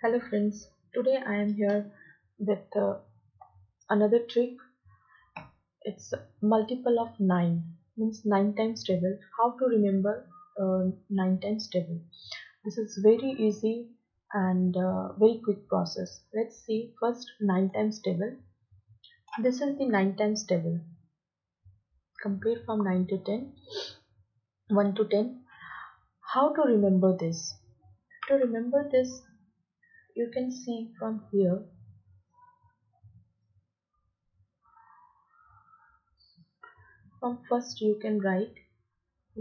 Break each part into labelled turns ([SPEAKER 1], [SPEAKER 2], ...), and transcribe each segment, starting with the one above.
[SPEAKER 1] Hello friends, today I am here with uh, another trick. It's multiple of 9, means 9 times table. How to remember uh, 9 times table. This is very easy and uh, very quick process. Let's see first 9 times table. This is the 9 times table. compare from 9 to 10, 1 to 10. How to remember this? To remember this you can see from here. From first you can write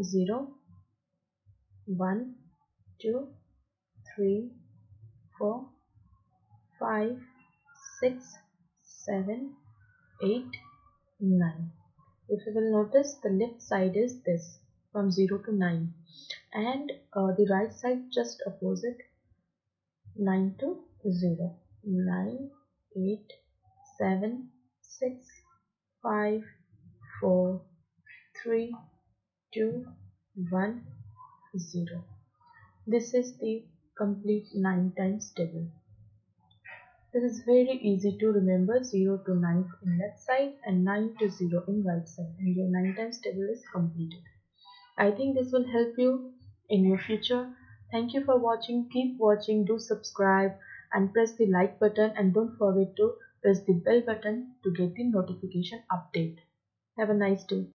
[SPEAKER 1] 0 1 2 3 4 5 6 7 8 9 if you will notice the left side is this from 0 to 9 and uh, the right side just opposite 9 to 0 9 8 7 6 5 4 3 2 1 0 this is the complete 9 times table. This is very easy to remember 0 to 9 in left side and 9 to 0 in right side and your 9 times table is completed. I think this will help you in your future Thank you for watching. Keep watching. Do subscribe and press the like button and don't forget to press the bell button to get the notification update. Have a nice day.